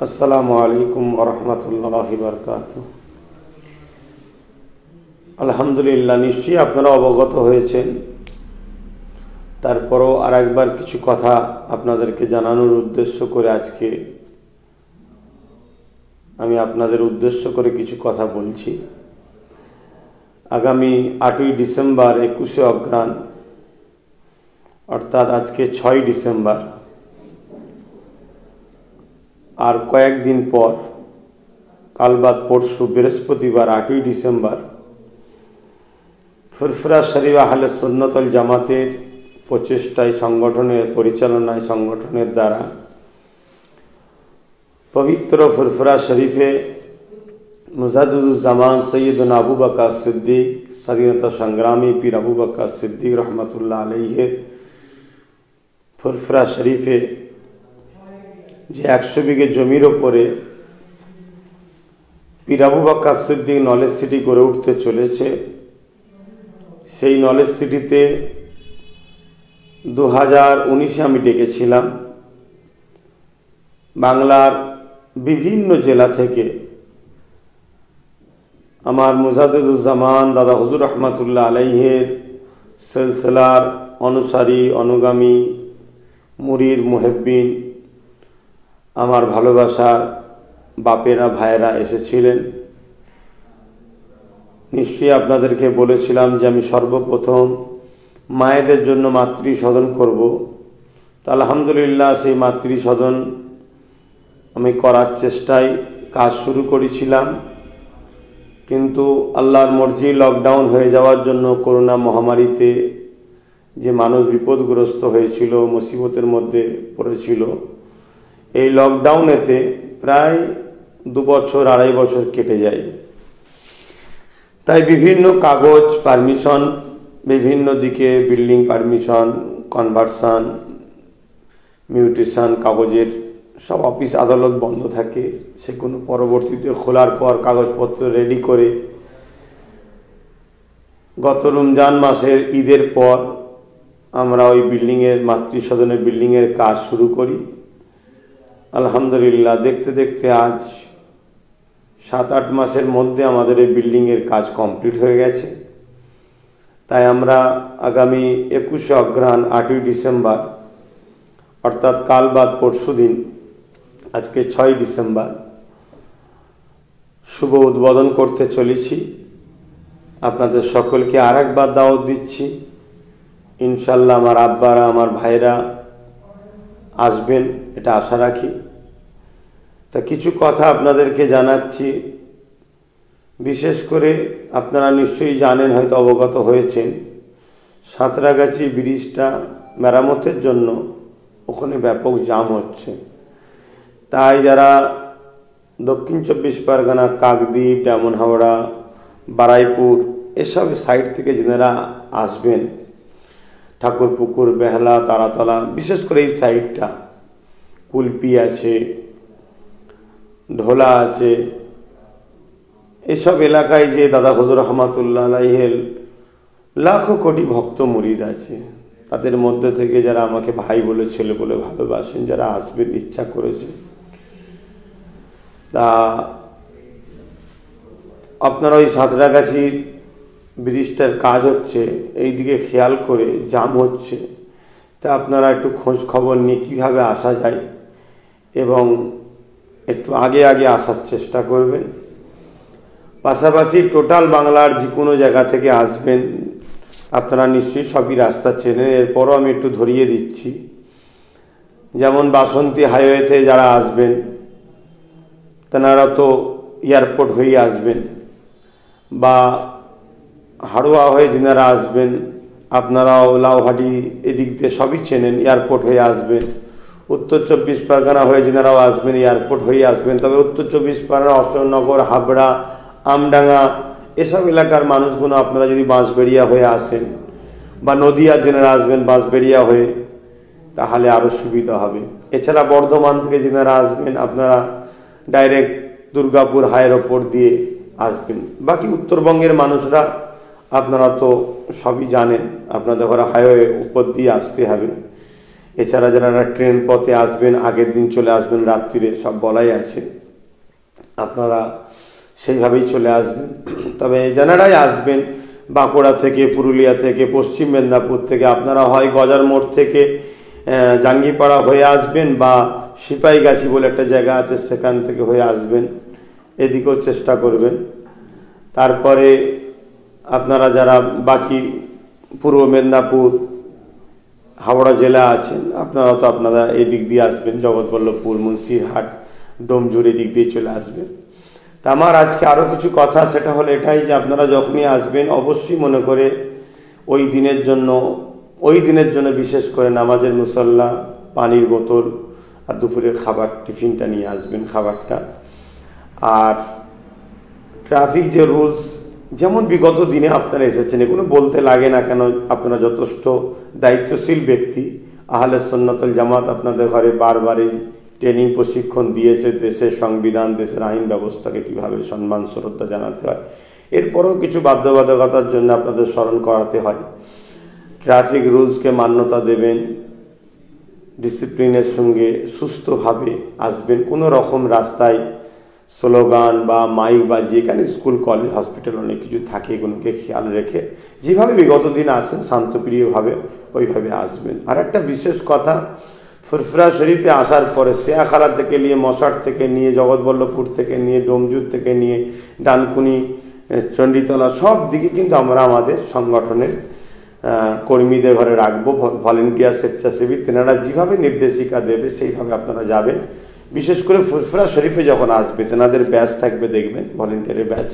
আসসালামু আলাইকুম ওরহমতুল্লাহ বরকাত আলহামদুলিল্লাহ, নিশ্চয়ই আপনারা অবগত হয়েছেন। তারপরও আর একবার কিছু কথা আপনাদেরকে জানানোর উদ্দেশ্য করে আজকে আমি আপনাদের উদ্দেশ্য করে কিছু কথা বলছি। আগামী আটই ডিসেম্বর একুশে অগ্রাণ অর্থাৎ আজকে ছয় ডিসেম্বর। আর কয়েকদিন পর, কাল বাদ পরশু বৃহস্পতিবার আটই ডিসেম্বর, ফুরফুরা শরীফ আহলে সুন্নতল জামাতের প্রচেষ্টায়, সংগঠনের পরিচালনায়, সংগঠনের দ্বারা পবিত্র ফুরফুরা শরীফে মুজাদুজ্জামান সৈয়দুল আবু বাকা সিদ্দিক স্বাধীনতা সংগ্রামী পীর আবু বাকা সিদ্দিক রহমতুল্লাহ আলহের ফুরফুরা শরীফে যে একশো বিঘে জমির ওপরে পিরাবু বাক্কা সিদ্দিক নলেজ সিটি গড়ে উঠতে চলেছে। সেই নলেজ সিটিতে দু হাজার উনিশে আমি ডেকেছিলাম। বাংলার বিভিন্ন জেলা থেকে আমার মুজাদুজ্জামান দাদা হজুর রহমাতুল্লাহ আলাইহের সিলসিলার অনুসারী, অনুগামী, মুরির মুহেব্বিন, আমার ভালোবাসার বাপেরা, ভাইয়েরা এসেছিলেন। নিশ্চয়ই আপনাদেরকে বলেছিলাম যে আমি সর্বপ্রথম মায়েদের জন্য মাতৃ সদন করব। তা আলহামদুলিল্লাহ সেই মাতৃ সদন আমি করার চেষ্টায় কাজ শুরু করেছিলাম। কিন্তু আল্লাহর মর্জি লকডাউন হয়ে যাওয়ার জন্য করোনা মহামারীতে যে মানুষ বিপদগ্রস্ত হয়েছিল, মুসিবতের মধ্যে পড়েছিল, এই লকডাউনেতে প্রায় দু বছর, আড়াই বছর কেটে যায়। তাই বিভিন্ন কাগজ পারমিশন বিভিন্ন দিকে বিল্ডিং পারমিশন কনভার্সন মিউটেশন কাগজের সব অফিস আদালত বন্ধ থাকে সেগুলো পরবর্তীতে খোলার পর কাগজপত্র রেডি করে। গত রমজান মাসের ঈদের পর আমরা ওই বিল্ডিংয়ের, মাতৃসদনের বিল্ডিংয়ের কাজ শুরু করি। আলহামদুলিল্লাহ, দেখতে দেখতে আজ সাত আট মাসের মধ্যে আমাদের এই বিল্ডিংয়ের কাজ কমপ্লিট হয়ে গেছে। তাই আমরা আগামী একুশে অগ্রহায়ণ আটই ডিসেম্বর, অর্থাৎ কাল বাদ পরশু দিন আজকে ছয় ডিসেম্বর। শুভ উদ্বোধন করতে চলেছি। আপনাদের সকলকে আর একবার দাওয়াত দিচ্ছি। ইনশাল্লাহ আমার আব্বারা, আমার ভাইরা আসবেন, এটা আশা রাখি। তা কিছু কথা আপনাদেরকে জানাচ্ছি। বিশেষ করে আপনারা নিশ্চয়ই জানেন, হয়তো অবগত হয়েছেন, সাঁতরাগাছি ব্রিজটা মেরামতের জন্য ওখানে ব্যাপক জাম হচ্ছে। তাই যারা দক্ষিণ চব্বিশ পরগনা, কাকদ্বীপ ডায়মন হাওড়া, বারাইপুর এসব সাইড থেকে যেনারা আসবেন, ঠাকুরপুকুর, বেহালা, তারাতলা, বিশেষ করে এই সাইডটা কুলপি আছে, ঢোলা আছে, এসব এলাকায় যে দাদা হজুর রহমাতুল্লাহ আলাইহের লাখো কোটি ভক্ত মুরিদ আছে, তাদের মধ্যে থেকে যারা আমাকে ভাই বলে, ছেলে বলে ভালোবাসেন, যারা আসবেন, ইচ্ছা করেছে তা আপনার ওই সাঁতরাগাছির ব্রিজটার কাজ হচ্ছে এই দিকে খেয়াল করে জাম হচ্ছে। তা আপনারা একটু খোঁজ খবর নিয়ে কীভাবে আসা যায় এবং একটু আগে আগে আসার চেষ্টা করবেন। পাশাপাশি টোটাল বাংলার যে কোনো জায়গা থেকে আসবেন, আপনারা নিশ্চয়ই সবই রাস্তা চেনেন। এরপরও আমি একটু ধরিয়ে দিচ্ছি। যেমন বাসন্তী হাইওয়েতে যারা আসবেন তেনারা তো এয়ারপোর্ট হয়ে আসবেন বা হাড়ুয়া হয়ে যেনারা আসবেন, আপনারাও লাউহাটি এদিক দিয়ে সবই চেনেন, এয়ারপোর্ট হয়ে আসবেন। উত্তর চব্বিশ পরগনা হয়ে যেনারাও আসবেন, এয়ারপোর্ট হয়ে আসবেন। তবে উত্তর চব্বিশ পরগনা, অশোকনগর, হাবড়া, আমডাঙ্গা, এসব এলাকার মানুষগুলো আপনারা যদি বাঁশবেড়িয়া হয়ে আসেন বা নদীয়ার যেনারা আসবেন বাঁশবেড়িয়া হয়ে, তাহলে আরও সুবিধা হবে। এছাড়া বর্ধমান থেকে যেনারা আসবেন, আপনারা ডাইরেক্ট দুর্গাপুর হায়ের ওপর দিয়ে আসবেন। বাকি উত্তরবঙ্গের মানুষরা, আপনারা তো সবই জানেন, আপনাদের ঘরে হাইওয়ে উপর দিয়ে আসতে হবে। এছাড়া যারা ট্রেন পথে আসবেন, আগের দিন চলে আসবেন, রাত্রিরে সব বলাই আছে। আপনারা সেইভাবেই চলে আসবেন। তবে যারাই আসবেন, বাঁকুড়া থেকে, পুরুলিয়া থেকে, পশ্চিম মেদিনীপুর থেকে, আপনারা হয় গজার মোড় থেকে জাঙ্গিপাড়া হয়ে আসবেন বা সিপাহীগাছি বলে একটা জায়গা আছে, সেখান থেকে হয়ে আসবেন। এদিকেও চেষ্টা করবেন। তারপরে আপনারা যারা বাকি পূর্ব মেদিনীপুর, হাওড়া জেলা আছেন, আপনারা তো আপনারা এদিক দিয়ে আসবেন, জগৎবল্লভপুর, মুন্সিরহাট, ডোমজুর এদিক দিয়ে চলে আসবেন। তা আমার আজকে আরও কিছু কথা, সেটা হলো এটাই যে আপনারা যখনই আসবেন, অবশ্যই মনে করে ওই দিনের জন্য, ওই দিনের জন্য বিশেষ করে নামাজের মুসল্লা, পানির বোতল আর দুপুরের খাবার টিফিনটা নিয়ে আসবেন খাবারটা। আর ট্রাফিক যে রুলস, যেমন বিগত দিনে আপনারা এসেছেন, এগুলো বলতে লাগে না কেন আপনারা যথেষ্ট দায়িত্বশীল ব্যক্তি। আহলে সন্ন্যতল জামাত আপনাদের ঘরে বারবারই ট্রেনিং প্রশিক্ষণ দিয়েছে দেশের সংবিধান, দেশের আইন ব্যবস্থাকে কীভাবে সম্মান, শ্রদ্ধা জানাতে হয়। এরপরেও কিছু বাধ্যবাধকতার জন্য আপনাদের স্মরণ করাতে হয়। ট্রাফিক রুলসকে মান্যতা দেবেন ডিসিপ্লিনের সঙ্গে সুস্থভাবে আসবেন। কোনো রকম রাস্তায় স্লোগান বা মাইক বা যেখানে স্কুল, কলেজ, হসপিটাল অনেক কিছু থাকে এগুলোকে খেয়াল রেখে যেভাবে বিগত দিন আসেন, শান্তপ্রিয়ভাবে ওইভাবে আসবেন। আর একটা বিশেষ কথা, ফুরফুরা শরীফে আসার পরে শেয়াখালা থেকে নিয়ে মশার থেকে নিয়ে, জগৎবল্লভপুর থেকে নিয়ে, ডোমজুর থেকে নিয়ে, ডানকুনি, চণ্ডীতলা সব দিকে কিন্তু আমরা আমাদের সংগঠনের কর্মীদের ঘরে রাখব ভলেন্টিয়ার স্বেচ্ছাসেবী, তেনারা যেভাবে নির্দেশিকা দেবে, সেইভাবে আপনারা যাবেন। বিশেষ করে ফুরফুরা শরীফে যখন আসবে, তেনাদের ব্যাচ থাকবে, দেখবেন ভলেন্টিয়ারের ব্যাচ।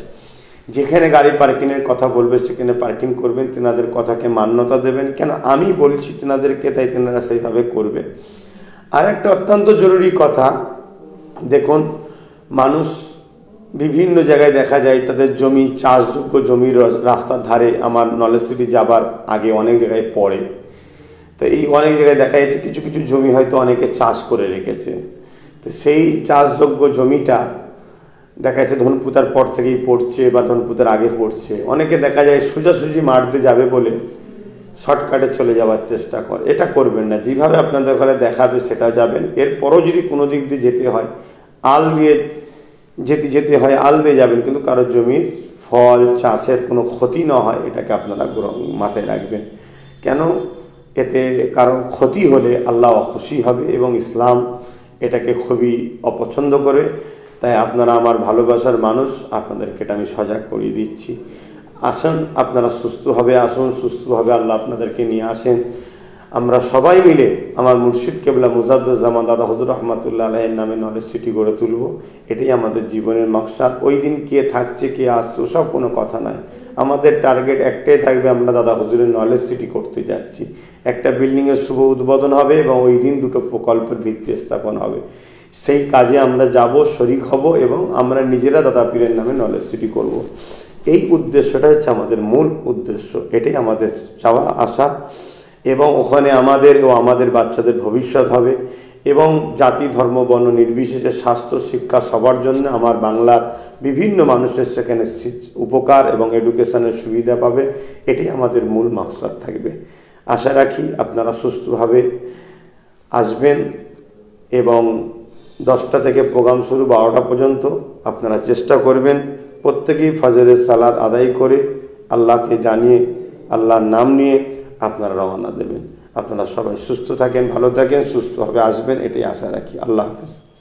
যেখানে গাড়ি পার্কিংয়ের কথা বলবে, সেখানে পার্কিং করবেন, তেনাদের কথাকে মান্যতা দেবেন। কেন? আমি বলছি তেনাদেরকে, তাই তেনারা সেইভাবে করবে। আর একটা অত্যন্ত জরুরি কথা, দেখুন, মানুষ বিভিন্ন জায়গায় দেখা যায় তাদের জমি, চাষযোগ্য জমির রাস্তার ধারে আমার নলেজ সিটি যাবার আগে অনেক জায়গায় পড়ে। তো এই অনেক জায়গায় দেখা যাচ্ছে কিছু কিছু জমি হয়তো অনেকে চাষ করে রেখেছে। তো সেই চাষযোগ্য জমিটা দেখা যাচ্ছে ধনপুতার পর থেকেই পড়ছে বা ধনপুতার আগে পড়ছে। অনেকে দেখা যায় সোজাসুজি মারতে যাবে বলে শর্টকাটে চলে যাওয়ার চেষ্টা করে। এটা করবেন না। যেভাবে আপনাদের ঘরে দেখাবে সেটা যাবেন। এরপরও যদি কোনো দিক দিয়ে যেতে হয়, আল দিয়ে যেতে যেতে হয় আল দিয়ে যাবেন, কিন্তু কারও জমির ফল, চাষের কোনো ক্ষতি না হয়, এটাকে আপনারা মাথায় রাখবেন। কেন? এতে কারও ক্ষতি হলে আল্লাহ খুশি হবে এবং ইসলাম এটাকে খুবই অপছন্দ করে। তাই আপনারা আমার ভালোবাসার মানুষ, আপনাদেরকে এটা আমি সজাগ করিয়ে দিচ্ছি। আসুন, আপনারা সুস্থ হবে আসুন, সুস্থভাবে আল্লাহ আপনাদেরকে নিয়ে আসেন। আমরা সবাই মিলে আমার মুর্শিদ কেবলা মুজাদ্দুজ্জামান দাদা হজুর রহমতুল্লাহ আলহের নামে নলেজ সিটি গড়ে তুলব। এটাই আমাদের জীবনের মকসাদ ওই দিন কে থাকছে, কে আসছে, ওসব কোনো কথা নয়। আমাদের টার্গেট একটাই থাকবে, আমরা দাদা হজুরের নলেজ সিটি করতে যাচ্ছি। একটা বিল্ডিংয়ের শুভ উদ্বোধন হবে এবং ওই দিন দুটো প্রকল্পের ভিত্তি স্থাপন হবে। সেই কাজে আমরা যাব, শরিক হব এবং আমরা নিজেরা দাদা পীরের নামে নলেজ সিটি করব। এই উদ্দেশ্যটা হচ্ছে আমাদের মূল উদ্দেশ্য। এটাই আমাদের চাওয়া, আশা। এবং ওখানে আমাদের ও আমাদের বাচ্চাদের ভবিষ্যৎ হবে এবং জাতি, ধর্ম, বর্ণ নির্বিশেষে স্বাস্থ্য, শিক্ষা সবার জন্য আমার বাংলার বিভিন্ন মানুষের সেখানে উপকার এবং এডুকেশনের সুবিধা পাবে। এটাই আমাদের মূল মাকসাদ থাকবে। আশা রাখি আপনারা সুস্থভাবে আসবেন এবং দশটা থেকে প্রোগ্রাম শুরু বারোটা পর্যন্ত আপনারা চেষ্টা করবেন প্রত্যেকেই ফজরের সালাদ আদায় করে আল্লাহকে জানিয়ে, আল্লাহর নাম নিয়ে আপনারা রওনা দেবেন। আপনারা সবাই সুস্থ থাকেন, ভালো থাকেন, সুস্থভাবে আসবেন, এটাই আশা রাখি। আল্লাহ হাফিজ।